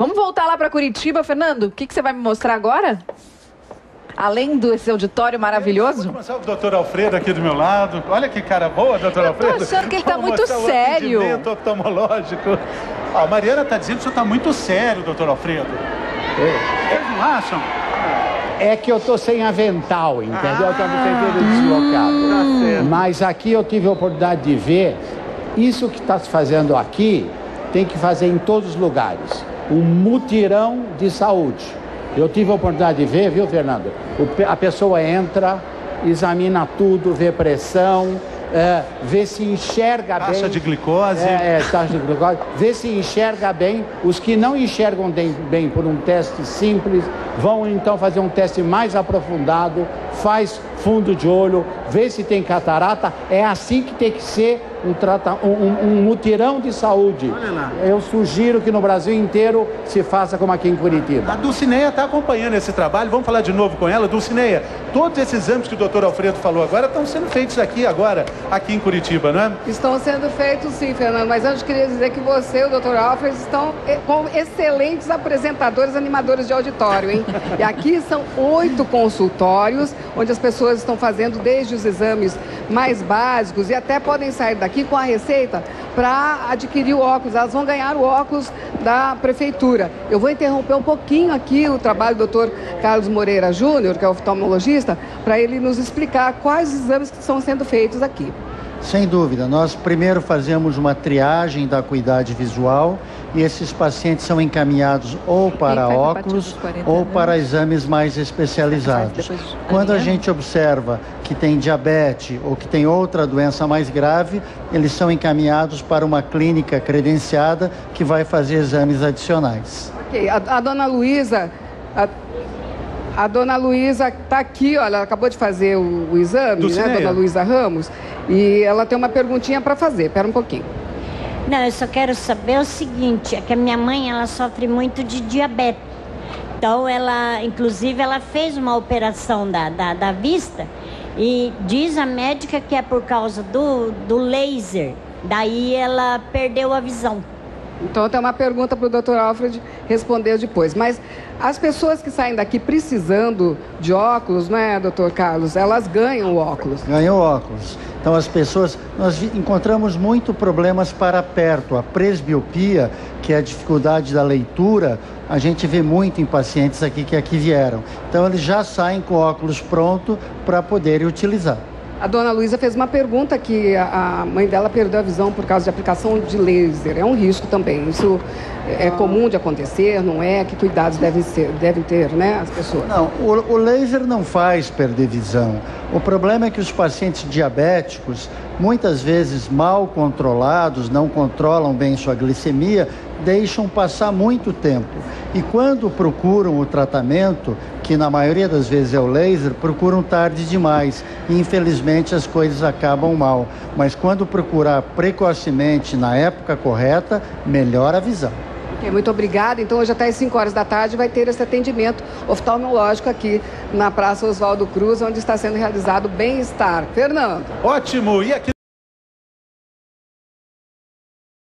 Vamos voltar lá para Curitiba, Fernando. O que, que você vai me mostrar agora? Além desse auditório maravilhoso? Vou começar o doutor Alfredo aqui do meu lado. Olha que cara boa, doutor Alfredo. Eu tô achando que ele tá Vamos muito mostrar sério. O atendimento oftalmológico. Ó, a Mariana está dizendo que o senhor está muito sério, doutor Alfredo. Vocês não acham? É que eu tô sem avental, entendeu? Eu tô me sentindo Tá deslocado. certo. Mas aqui eu tive a oportunidade de ver isso que está se fazendo aqui tem que fazer em todos os lugares. Um mutirão de saúde. Eu tive a oportunidade de ver, viu, Fernando? A pessoa entra, examina tudo, vê pressão, é, vê se enxerga Taxa bem. de glicose. É, é, taxa de glicose. Vê se enxerga bem. Os que não enxergam bem por um teste simples vão então fazer um teste mais aprofundado, faz fundo de olho, vê se tem catarata. É assim que tem que ser um, trata, um, um- um mutirão de saúde. Olha lá. Eu sugiro que no Brasil inteiro se faça como aqui em Curitiba. A Dulcineia está acompanhando esse trabalho. Vamos falar de novo com ela. Dulcineia, todos esses exames que o doutor Alfredo falou agora estão sendo feitos aqui agora, aqui em Curitiba, não é? Estão sendo feitos sim, Fernando, mas antes queria dizer que você e o Dr. Alfred estão eh, com excelentes apresentadores, animadores de auditório, hein? E aqui são oito consultórios, onde as pessoas estão fazendo desde os exames mais básicos e até podem sair daqui com a receita para adquirir o óculos. Elas vão ganhar o óculos da prefeitura. Eu vou interromper um pouquinho aqui o trabalho do Dr. Carlos Moreira Júnior, que é oftalmologista, para ele nos explicar quais exames que estão sendo feitos aqui. Sem dúvida, nós primeiro fazemos uma triagem da acuidade visual e esses pacientes são encaminhados ou para óculos dos 40 ou anos? para exames mais especializados. Quando a gente observa que tem diabetes ou que tem outra doença mais grave, eles são encaminhados para uma clínica credenciada que vai fazer exames adicionais. Ok, a, a dona Luísa. A, a dona Luísa está aqui, olha, ela acabou de fazer o, o exame, né, Dulcineia. dona Luísa Ramos? E ela tem uma perguntinha para fazer. Espera um pouquinho. Não, eu só quero saber o seguinte, é que a minha mãe, ela sofre muito de diabetes. Então, ela, inclusive, ela fez uma operação da, da, da vista e diz a médica que é por causa do, do laser. Daí ela perdeu a visão. Então tem uma pergunta para o Dr. Alfred responder depois. Mas as pessoas que saem daqui precisando de óculos, não é, doutor Carlos? Elas ganham óculos. ganhou óculos. Então as pessoas, nós encontramos muito problemas para perto. A presbiopia, que é a dificuldade da leitura, a gente vê muito em pacientes aqui que aqui vieram. Então eles já saem com óculos pronto para poderem utilizar. A dona Luísa fez uma pergunta que a, mãe dela perdeu a visão por causa de aplicação de laser. É um risco também. Isso é comum de acontecer, não é? Que cuidados devem, ser, devem ter, né, as pessoas? Não, o, o laser não faz perder visão. O problema é que os pacientes diabéticos, muitas vezes mal controlados, não controlam bem sua glicemia, deixam passar muito tempo. E quando procuram o tratamento, que na maioria das vezes é o laser, procuram tarde demais. E infelizmente as coisas acabam mal. Mas quando procurar precocemente, na época correta, melhora a visão. Ok, muito obrigada. Então, hoje até às 5 horas da tarde vai ter esse atendimento oftalmológico aqui na Praça Oswaldo Cruz, onde está sendo realizado o bem-estar. Fernando. Ótimo! E aqui